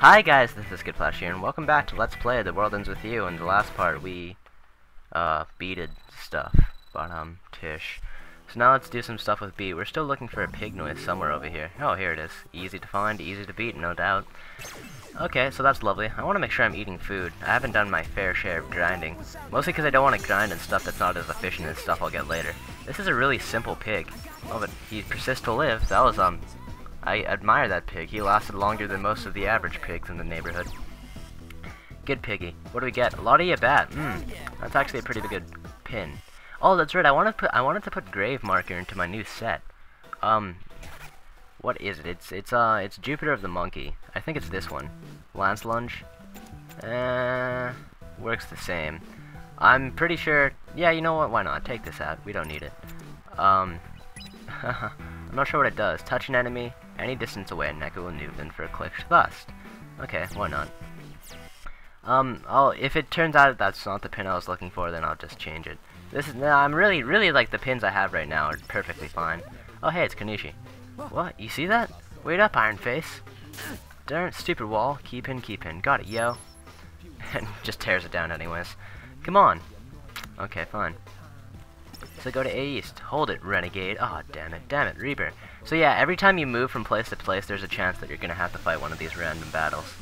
Hi guys, this is Skittflash here, and welcome back to Let's Play The World Ends With You. In the last part, we, uh, beated stuff. But, um, Tish. So now let's do some stuff with beat. We're still looking for a pig noise somewhere over here. Oh, here it is. Easy to find, easy to beat, no doubt. Okay, so that's lovely. I want to make sure I'm eating food. I haven't done my fair share of grinding. Mostly because I don't want to grind and stuff that's not as efficient as stuff I'll get later. This is a really simple pig. Oh, but he persists to live. That was, um, I admire that pig. He lasted longer than most of the average pigs in the neighborhood. Good piggy. What do we get? Lottie bat. Hmm. That's actually a pretty good pin. Oh, that's right. I want to put. I wanted to put grave marker into my new set. Um. What is it? It's it's uh it's Jupiter of the monkey. I think it's this one. Lance lunge. Uh, works the same. I'm pretty sure. Yeah, you know what? Why not? Take this out. We don't need it. Um. I'm not sure what it does. Touch an enemy, any distance away, and Neku will Newton for a click thrust. Okay, why not? Um, I'll, if it turns out that's not the pin I was looking for, then I'll just change it. This is, no, I'm really, really like the pins I have right now are perfectly fine. Oh hey, it's Konishi. What, you see that? Wait up, Iron Face. Darn stupid wall. Keep in, keep in. Got it, yo. and just tears it down anyways. Come on. Okay, fine. So go to A East. Hold it, Renegade. Oh, damn it, damn it, Reaper. So yeah, every time you move from place to place, there's a chance that you're gonna have to fight one of these random battles.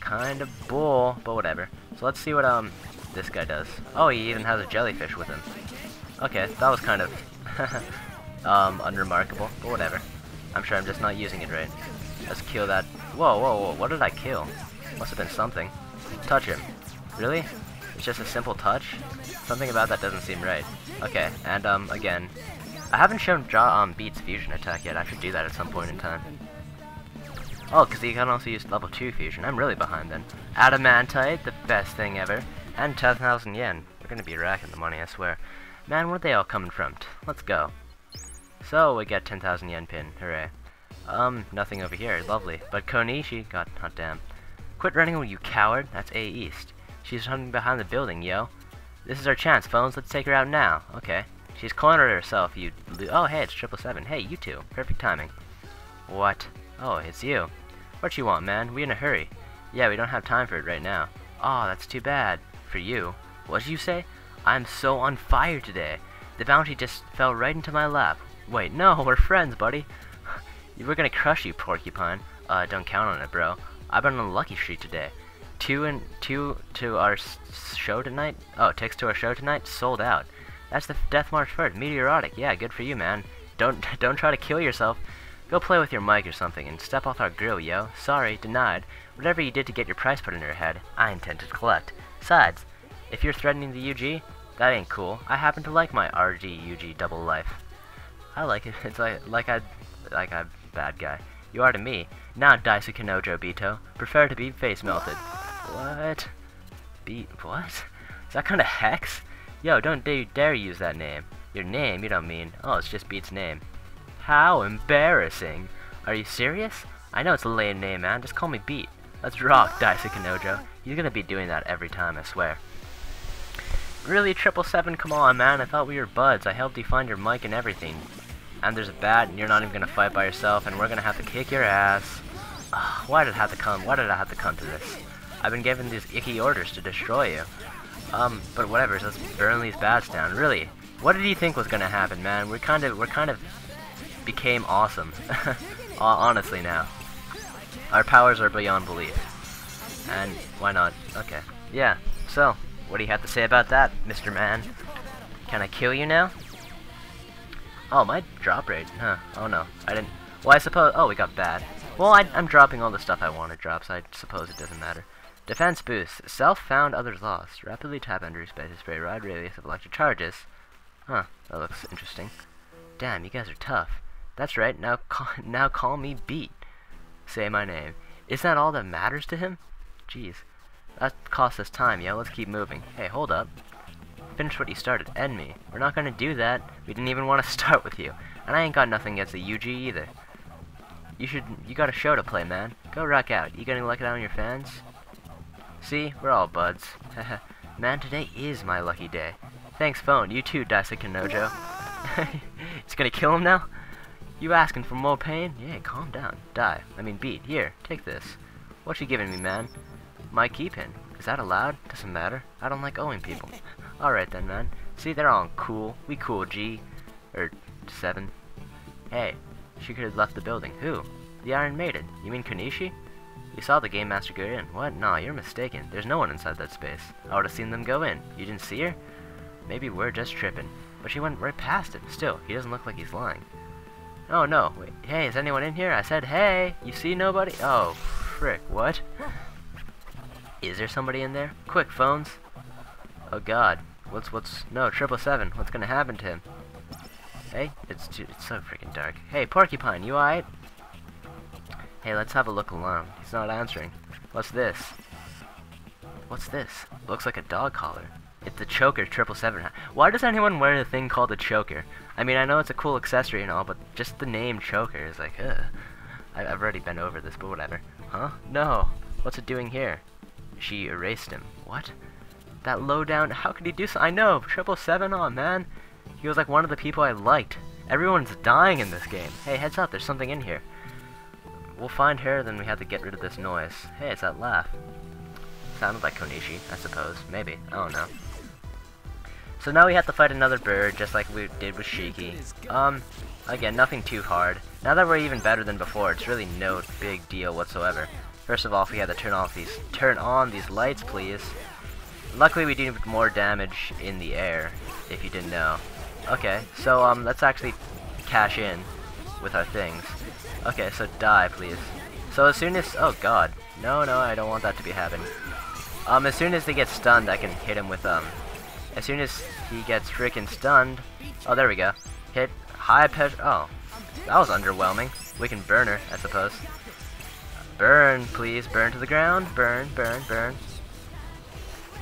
Kind of bull, but whatever. So let's see what um this guy does. Oh, he even has a jellyfish with him. Okay, that was kind of um unremarkable, but whatever. I'm sure I'm just not using it right. Let's kill that. Whoa, whoa, whoa! What did I kill? Must have been something. Touch him. Really? It's just a simple touch? Something about that doesn't seem right. Okay, and um, again, I haven't shown Jaw um, Beat's fusion attack yet. I should do that at some point in time. Oh, because he can also use level 2 fusion. I'm really behind then. Adamantite, the best thing ever. And 10,000 yen. We're going to be racking the money, I swear. Man, where'd they all coming from? Let's go. So, we get 10,000 yen pin. Hooray. Um, nothing over here. Lovely. But Konishi, god, damn. Quit running, you coward. That's A East. She's running behind the building, yo. This is our chance, phones. Let's take her out now. Okay. She's cornered herself, you... Oh, hey, it's triple seven. Hey, you two. Perfect timing. What? Oh, it's you. What you want, man? We in a hurry. Yeah, we don't have time for it right now. Oh, that's too bad. For you. What did you say? I'm so on fire today. The bounty just fell right into my lap. Wait, no, we're friends, buddy. we're gonna crush you, porcupine. Uh, don't count on it, bro. I've been on a lucky streak today. Two and two to our show tonight. Oh, tickets to our show tonight sold out. That's the Def March first. Meteorotic. Yeah, good for you, man. Don't don't try to kill yourself. Go play with your mic or something and step off our grill, yo. Sorry, denied. Whatever you did to get your price put in your head, I intend to collect. Besides, if you're threatening the UG, that ain't cool. I happen to like my RG UG double life. I like it. It's like like I like a bad guy. You are to me. Now, Daisuke Kanojo Bito. Prefer to be face melted. What? Beat what? Is that kind of hex? Yo, don't dare, dare use that name. Your name, you don't mean. Oh, it's just Beat's name. How embarrassing. Are you serious? I know it's a lame name, man. Just call me Beat. Let's rock, Daisuke Kanojo. You're gonna be doing that every time, I swear. Really, Triple Seven? Come on, man. I thought we were buds. I helped you find your mic and everything. And there's a bat, and you're not even gonna fight by yourself, and we're gonna have to kick your ass. Ugh, why did it have to come? Why did I have to come to this? I've been given these icky orders to destroy you. Um, but whatever, let's burn these bats down. Really, what did you think was gonna happen, man? We're kind of, we're kind of became awesome. Honestly now. Our powers are beyond belief. And why not? Okay. Yeah, so, what do you have to say about that, Mr. Man? Can I kill you now? Oh, my drop rate, huh? Oh no, I didn't... Well, I suppose... Oh, we got bad. Well, I, am dropping all the stuff I want to drop, so I suppose it doesn't matter. Defense boost. Self found, others lost. Rapidly tap enter space to spray wide radius of electric charges. Huh, that looks interesting. Damn, you guys are tough. That's right, now call, now call me Beat. Say my name. Isn't that all that matters to him? Jeez. That cost us time, yo. Let's keep moving. Hey, hold up. Finish what you started. End me. We're not gonna do that. We didn't even want to start with you. And I ain't got nothing against the UG either. You should, you got a show to play, man. Go rock out. You gonna luck it on your fans? See, we're all buds. man, today is my lucky day. Thanks, phone. You too, Daisuke Nojo. it's gonna kill him now? You asking for more pain? Yeah, calm down. Die. I mean, beat. Here, take this. What you giving me, man? My key pin. Is that allowed? Doesn't matter. I don't like owing people. Alright then, man. See, they're all cool. We cool, G. Or, 7. Hey, she could have left the building. Who? The Iron Maiden. You mean Konishi? You saw the Game Master go in. What? Nah, you're mistaken. There's no one inside that space. I would have seen them go in. You didn't see her? Maybe we're just tripping. But she went right past him. Still, he doesn't look like he's lying. Oh, no. Wait. Hey, is anyone in here? I said, hey. You see nobody? Oh, frick. What? Is there somebody in there? Quick, phones. Oh, God. What's, what's... No, triple seven. What's gonna happen to him? Hey, it's too, it's so freaking dark. Hey, Porcupine, you alright? Hey, let's have a look alone. He's not answering. What's this? What's this? Looks like a dog collar. It's the choker triple seven. Why does anyone wear a thing called a choker? I mean, I know it's a cool accessory and all, but just the name choker is like, ugh. I, I've already been over this, but whatever. Huh? No. What's it doing here? She erased him. What? That low down. How could he do so? I know. Triple seven. Oh man. He was like one of the people I liked. Everyone's dying in this game. Hey, heads up. There's something in here. We'll find her, then we have to get rid of this noise. Hey, it's that laugh. Sounded like Konishi, I suppose. Maybe. I don't know. So now we have to fight another bird, just like we did with Shiki. Um, again, nothing too hard. Now that we're even better than before, it's really no big deal whatsoever. First of all, we had to turn off these, turn on these lights, please. Luckily, we do more damage in the air, if you didn't know. Okay, so um, let's actually cash in with our things. Okay, so die, please. So as soon as... Oh, God. No, no, I don't want that to be happening. Um, as soon as they get stunned, I can hit him with, um... As soon as he gets freaking stunned... Oh, there we go. Hit high pitch... Oh. That was underwhelming. We can burn her, I suppose. Burn, please. Burn to the ground. Burn, burn, burn.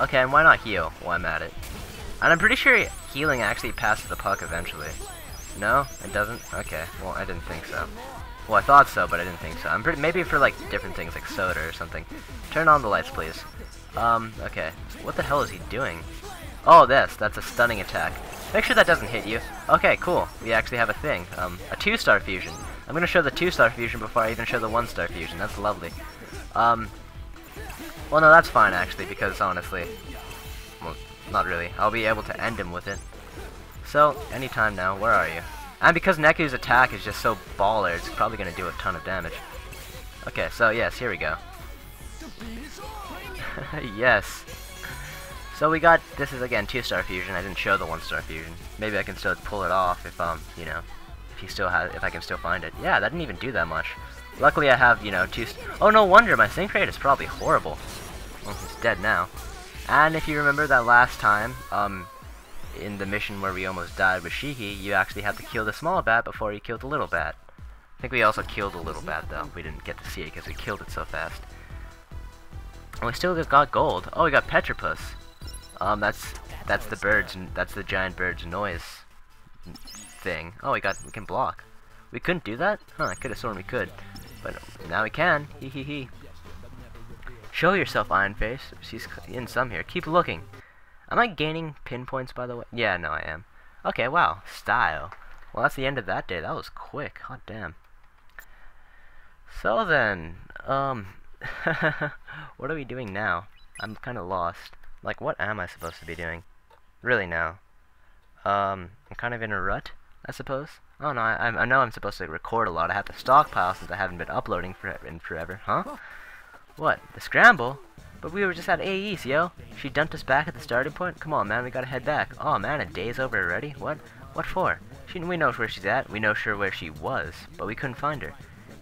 Okay, and why not heal while I'm at it? And I'm pretty sure healing actually passes the puck eventually. No? It doesn't? Okay, well, I didn't think so. Well, I thought so, but I didn't think so. I'm pretty, maybe for like different things, like soda or something. Turn on the lights, please. Um, okay. What the hell is he doing? Oh, this. That's a stunning attack. Make sure that doesn't hit you. Okay, cool. We actually have a thing. Um, a two-star fusion. I'm gonna show the two-star fusion before I even show the one-star fusion. That's lovely. Um, well, no, that's fine, actually, because honestly, well, not really. I'll be able to end him with it. So, anytime now, where are you? And because Neku's attack is just so baller, it's probably going to do a ton of damage. Okay, so yes, here we go. yes. So we got, this is again 2-star fusion, I didn't show the 1-star fusion. Maybe I can still pull it off if, um, you know, if he still has, if I can still find it. Yeah, that didn't even do that much. Luckily I have, you know, 2 Oh, no wonder, my sync rate is probably horrible. Well, he's dead now. And if you remember that last time, um, in the mission where we almost died with Shiki, you actually had to kill the small bat before you killed the little bat. I think we also killed the little bat though. We didn't get to see it because we killed it so fast. And we still got gold. Oh, we got Pteropus. Um, that's that's the bird's that's the giant bird's noise thing. Oh, we got we can block. We couldn't do that? Huh? I could have sworn we could, but now we can. Hee hee hee. Show yourself, Iron Face. She's in some here. Keep looking. Am I gaining pinpoints, by the way? Yeah, no, I am. Okay, wow. Style. Well, that's the end of that day. That was quick. Hot damn. So then, um, what are we doing now? I'm kind of lost. Like, what am I supposed to be doing? Really now? Um, I'm kind of in a rut, I suppose. Oh no, I, I know I'm supposed to record a lot. I have to stockpile since I haven't been uploading for in forever. Huh? What? The scramble? But we were just at AE's, yo. She dumped us back at the starting point? Come on, man, we gotta head back. Oh, man, a day's over already? What? What for? She, we know where she's at. We know sure where she was, but we couldn't find her.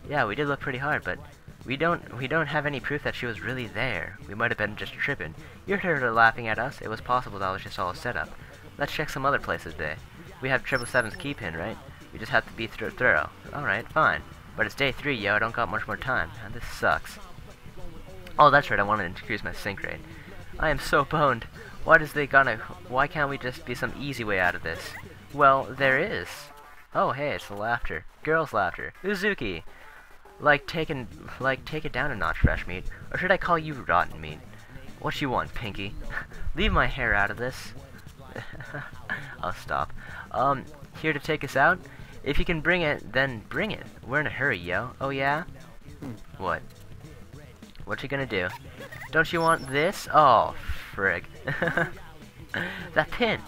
Yeah, we did look pretty hard, but we don't we don't have any proof that she was really there. We might have been just tripping. You heard her laughing at us. It was possible that was just all a setup. Let's check some other places today. We have triple seven's key pin, right? We just have to be th thorough. Alright, fine. But it's day three, yo. I don't got much more time. And this sucks. Oh, that's right, I wanted to increase my sync rate. I am so boned. Why does they gonna... Why can't we just be some easy way out of this? Well, there is. Oh, hey, it's the laughter. Girls' laughter. Uzuki! Like, taking... Like, take it down a notch, fresh meat. Or should I call you rotten meat? What you want, Pinky? Leave my hair out of this. I'll stop. Um, here to take us out? If you can bring it, then bring it. We're in a hurry, yo. Oh, yeah? Hmm. What? What you gonna do? Don't you want this? Oh, frig. that pin!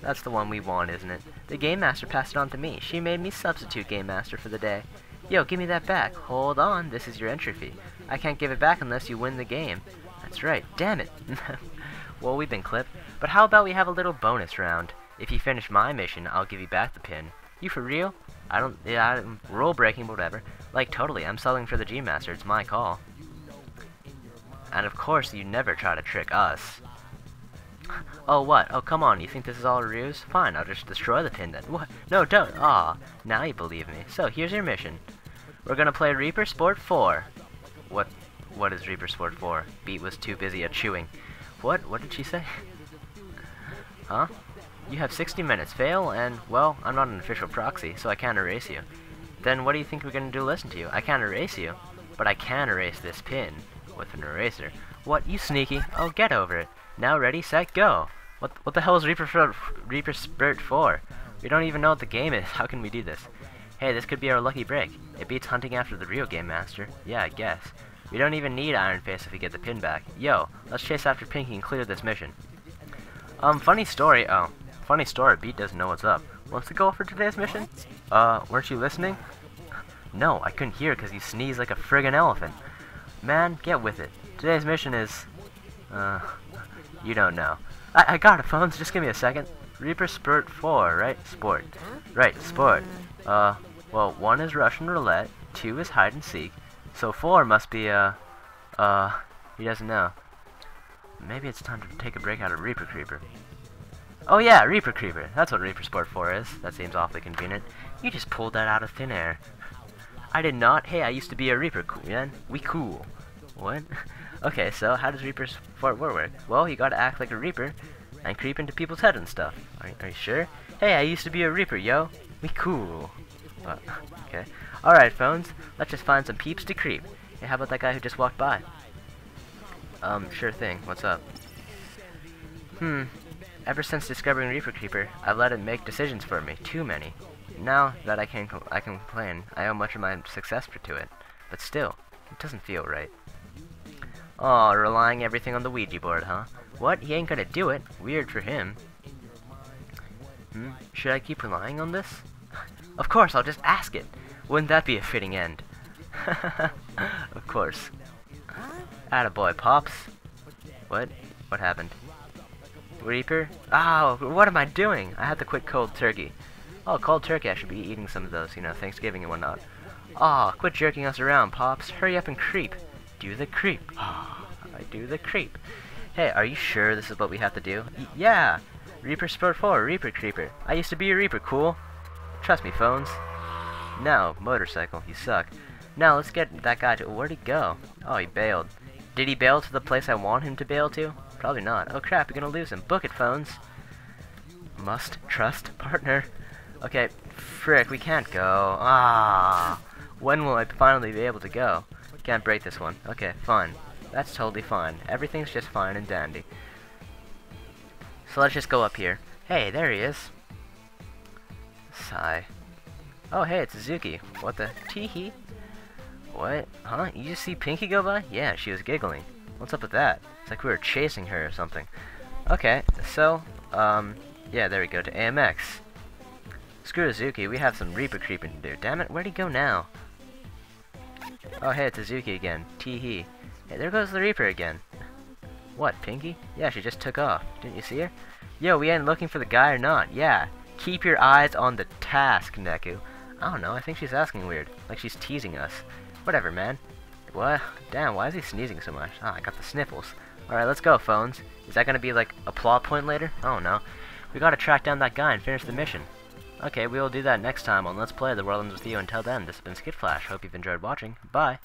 That's the one we want, isn't it? The Game Master passed it on to me. She made me substitute Game Master for the day. Yo, give me that back. Hold on, this is your entry fee. I can't give it back unless you win the game. That's right, damn it. well, we've been clipped. But how about we have a little bonus round? If you finish my mission, I'll give you back the pin. You for real? I don't, yeah, I'm rule breaking, whatever. Like, totally, I'm selling for the G-Master, it's my call. And of course, you never try to trick us. Oh, what? Oh, come on, you think this is all a ruse? Fine, I'll just destroy the pin then. What? No, don't. Aw, now you believe me. So, here's your mission. We're gonna play Reaper Sport 4. What, what is Reaper Sport 4? Beat was too busy at chewing. What? What did she say? huh? You have 60 minutes. Fail, and, well, I'm not an official proxy, so I can't erase you. Then what do you think we're gonna do listen to you? I can't erase you, but I can erase this pin with an eraser. What, you sneaky? Oh, get over it. Now ready, set, go! What, what the hell is Reaper, Reaper Spirit for? We don't even know what the game is. How can we do this? Hey, this could be our lucky break. It beats hunting after the real Game Master. Yeah, I guess. We don't even need Iron Face if we get the pin back. Yo, let's chase after Pinky and clear this mission. Um, funny story. Oh, funny story. Beat doesn't know what's up. What's the goal for today's mission? Uh, weren't you listening? No, I couldn't hear because you sneezed like a friggin' elephant. Man, get with it. Today's mission is... Uh, you don't know. I, I got it, phones. Just give me a second. Reaper Spurt 4, right? Sport. Right, sport. Uh, well, one is Russian roulette, two is hide and seek, so four must be, uh, uh, he doesn't know. Maybe it's time to take a break out of Reaper Creeper. Oh yeah, Reaper Creeper. That's what Reaper Sport 4 is. That seems awfully convenient. You just pulled that out of thin air. I did not. Hey, I used to be a Reaper, cool man. We cool. What? okay, so how does Reaper Sport work? Well, you gotta act like a Reaper and creep into people's heads and stuff. Are, are you sure? Hey, I used to be a Reaper, yo. We cool. Okay. Alright, phones. Let's just find some peeps to creep. Hey, how about that guy who just walked by? Um, sure thing. What's up? Hmm. Ever since discovering Reaper Creeper, I've let it make decisions for me. Too many. Now that I can I can complain, I owe much of my success to it. But still, it doesn't feel right. Oh, relying everything on the Ouija board, huh? What? He ain't gonna do it. Weird for him. Hmm? Should I keep relying on this? of course, I'll just ask it. Wouldn't that be a fitting end? of course. Attaboy, Pops. What? What happened? Reaper? Oh, what am I doing? I had to quit cold turkey. Oh, cold turkey, I should be eating some of those, you know, Thanksgiving and whatnot. Aw, oh, quit jerking us around, Pops. Hurry up and creep. Do the creep. Ah, I do the creep. Hey, are you sure this is what we have to do? Y yeah! Reaper Sport 4, Reaper Creeper. I used to be a Reaper, cool? Trust me, phones. No, motorcycle, you suck. Now, let's get that guy to- where'd he go? Oh, he bailed. Did he bail to the place I want him to bail to? Probably not. Oh crap, you're gonna lose him. Book it, phones. Must trust partner. Okay, frick, we can't go. Ah, when will I finally be able to go? Can't break this one. Okay, fine. That's totally fine. Everything's just fine and dandy. So let's just go up here. Hey, there he is. Sigh. Oh, hey, it's Uzuki. What the? Teehee. What? Huh? You just see Pinky go by? Yeah, she was giggling. What's up with that? It's like we were chasing her or something. Okay, so, um, yeah, there we go, to AMX. Screw Uzuki, we have some Reaper creeping to do. Damn it, where'd he go now? Oh, hey, it's Uzuki again. Tee-hee. Hey, there goes the Reaper again. What, Pinky? Yeah, she just took off. Didn't you see her? Yo, we ain't looking for the guy or not. Yeah. Keep your eyes on the task, Neku. I don't know, I think she's asking weird. Like she's teasing us. Whatever, man. What? Damn, why is he sneezing so much? Ah, I got the sniffles. Alright, let's go, phones. Is that gonna be like a plot point later? Oh no. We gotta track down that guy and finish the mission. Okay, we will do that next time on Let's Play The World Ends With You. Until then, this has been Skittflash. Hope you've enjoyed watching. Bye!